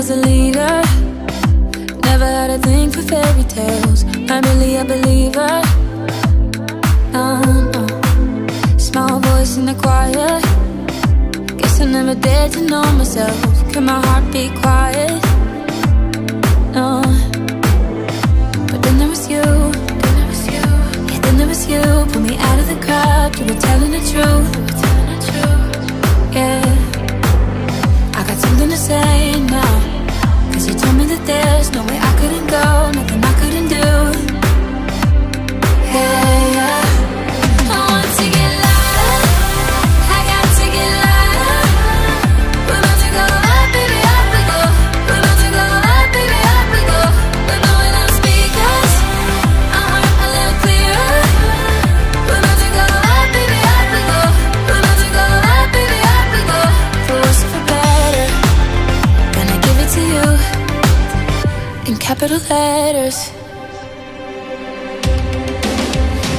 was a leader. Never had a thing for fairy tales. I'm really a believer. Uh-huh. Small voice in the choir. Guess I never dared to know myself. Can my heart be quiet? No no way capital letters.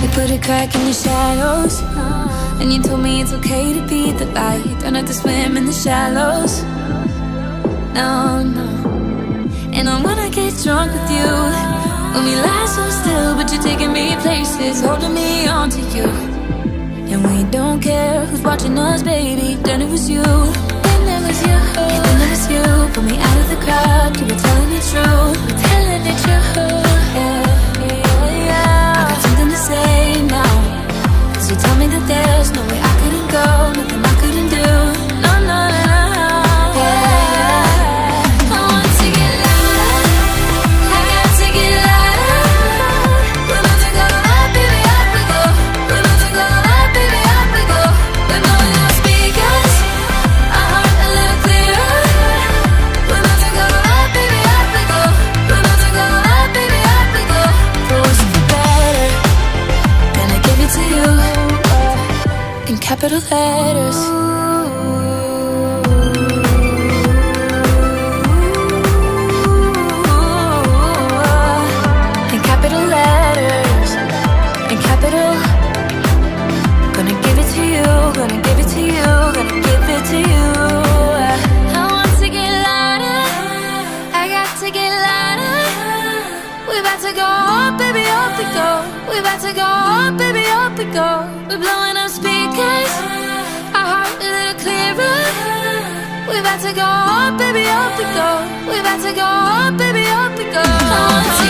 You put a crack in your shadows, and you told me it's okay to be the light. Don't have to swim in the shallows. No, no. And I wanna get drunk with you. When we lie so still, but you're taking me places, holding me on to you. And we don't care who's watching us, baby. Then it was you. Then there was you. Then there was you. Pull me out of the crowd. You were telling it true. Telling it true. Capital letters. In capital letters, in capital. Gonna give it to you, gonna give it to you, gonna give it to you. I want to get louder, I got to get louder. We about to go up, baby, up we go. We about to go up about to go up, baby, up we go. We about to go up, baby, up we go.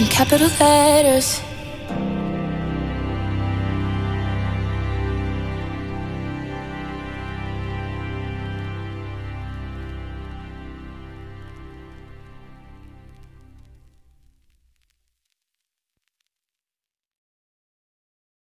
In capital letters.